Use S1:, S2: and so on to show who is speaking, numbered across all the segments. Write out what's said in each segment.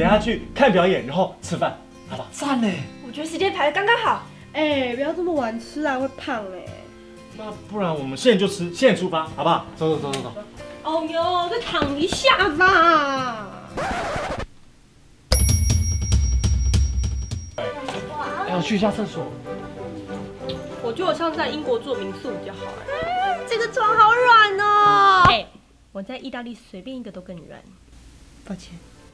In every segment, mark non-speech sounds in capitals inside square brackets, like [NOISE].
S1: 等下去看表演，然后吃饭，好不好？
S2: 赞呢。
S3: 我觉得时间排的刚刚好。
S4: 哎，不要这么晚吃啊，会胖哎。
S1: 那不然我们现在就吃，现在出发，好不好？走走走走走。
S4: 哦哟，再躺一下吧。
S2: 哎，我去一下厕所。
S4: 我觉得我像在英国住民宿比较好哎。这个床好软哦。哎，我在意大利随便一个都更软。抱歉。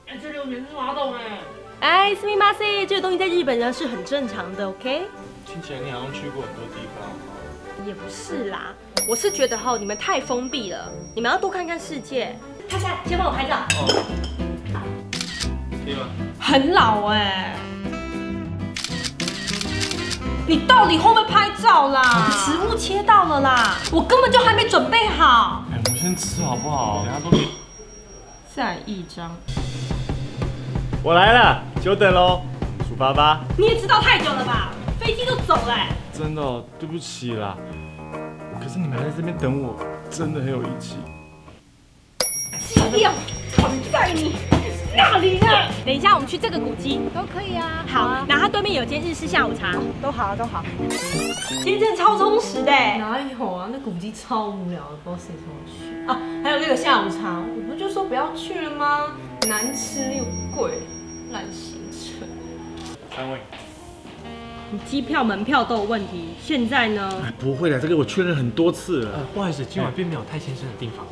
S2: 哎，这里有免治马桶哎。
S4: 哎，斯密马塞，这个东西在日本呢是很正常的，OK？
S1: 听起来你好像去过很多地方。
S4: 也不是啦，我是觉得哈，你们太封闭了，你们要多看看世界。看看，先帮我拍照。
S1: 哦。可以吗？
S4: 很老哎。你到底会不会拍照啦？食物切到了啦，我根本就还没准备好。
S1: 哎，我们先吃好不好？等下都给。
S4: 再一张。
S1: 我来了，久等喽，出发吧。
S4: 你也知道太久了吧？飞机都走了。
S1: 真的，对不起啦。可是你们还在这边等我，真的很有义气。
S4: 机票躺在你 [LAUGHS] 那里呢。等一下，我们去这个古迹
S3: 都可以啊。
S4: 好啊，然后它对面有间日式下午茶，
S3: 都好啊都好。
S4: 今天超充实的。
S5: 哪有啊？那古迹超无聊的，不知道谁说我去啊。还有那个下午茶，要去了吗？难吃又贵。烂行程，
S1: 三位，
S4: 你机票、门票都有问题，现在呢？
S1: 哎，不会的，这个我确认很多次了。
S2: 不好意思，今晚并没有泰先生的订房。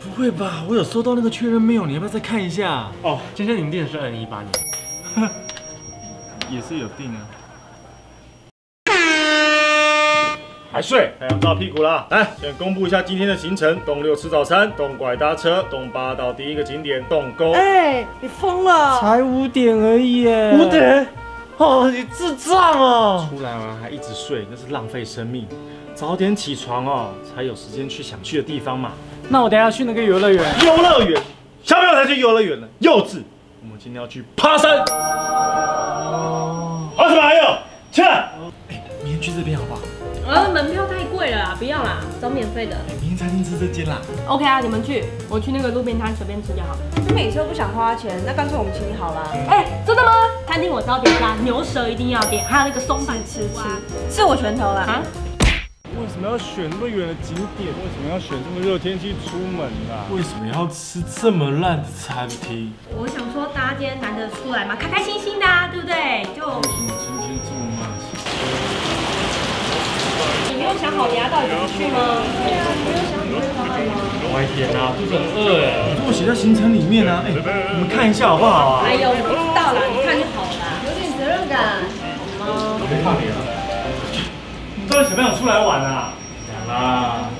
S1: 不会吧？我有收到那个确认没有？你要不要再看一下？
S2: 哦，先生，您订的是二零一八年，[LAUGHS]
S1: 也是有订啊。还睡？太阳照屁股了。来，先公布一下今天的行程：东六吃早餐，东拐搭车，东八到第一个景点洞沟。
S3: 哎，你疯了？
S2: 才五点而已耶！
S1: 五点？哦，你智障哦！出来玩还一直睡，那是浪费生命。早点起床哦，才有时间去想去的地方嘛。
S2: 那我等下去那个游乐园。
S1: 游乐园？小朋友才去游乐园呢，幼稚。我们今天要去爬山。哦。还什么还有？起来！哎，明天去这边好
S4: 门票太贵了啦，不要啦，找免费的。
S1: 明天餐厅吃这间啦。
S4: OK 啊，你们去，我去那个路边摊随便吃就好。
S3: 你每次都不想花钱，那干脆我们请你好啦。
S4: 哎，真的吗？餐厅我知道点啦，牛舌一定要点，还有那个松板吃吃，
S3: 是我拳头啦。啊？
S1: 为什么要选那么远的景点？为什么要选这么热天气出门啊？为什么要吃这么烂的餐厅？
S4: 我想说，大家今天难得出来嘛，开开心心的，啊，对不对？就。
S1: 为什么今天这么慢？
S4: 想好你要到底怎么去吗？对啊，你没有想好你要方案吗？
S1: 快点啊，肚子很饿哎！你给我写在行程里面啊！哎，你们看一下好不好啊？
S4: 哎呦，我不知道啦，你看就好了。
S3: 有点责任感，
S1: 好吗？我没看你啊。你到底想不想出来玩啊？想啦。